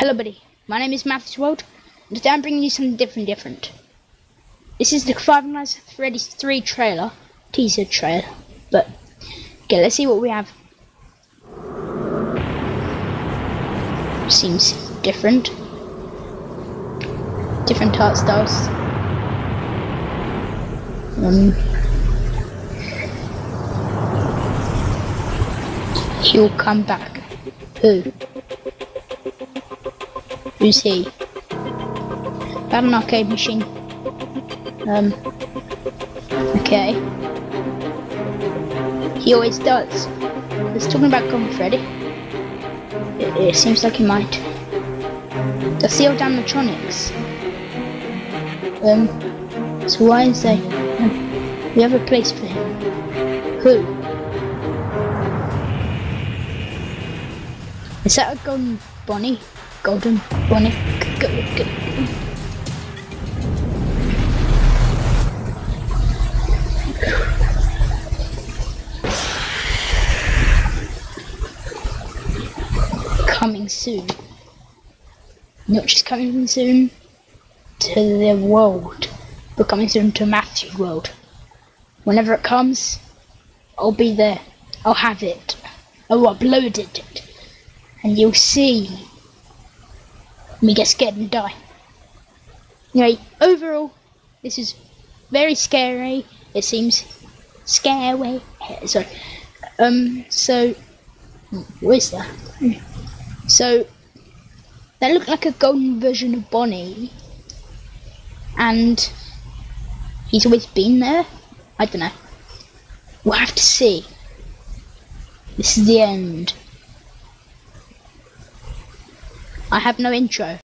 Hello, buddy. My name is Matthews World, and today I'm bringing you something different. Different. This is the Five Nights at Freddy's 3 trailer, teaser trailer. But okay, let's see what we have. Seems different. Different art styles. Um, he'll come back. Who? Who's he? Got an arcade machine. Um. Okay. He always does. Let's talking about Gun Freddy. It, it seems like he might. The seal animatronics. Um. So why is they? Um, we have a place for him. Who? Is that a gun, bunny? Golden bunny? Coming soon. Not just coming soon to the world, but coming soon to Matthew's world. Whenever it comes, I'll be there. I'll have it. I'll upload it. And you'll see me get scared and die. Anyway, overall, this is very scary. It seems scary. Sorry. Um, so, where's that? So, that looked like a golden version of Bonnie. And he's always been there? I don't know. We'll have to see. This is the end. I have no intro.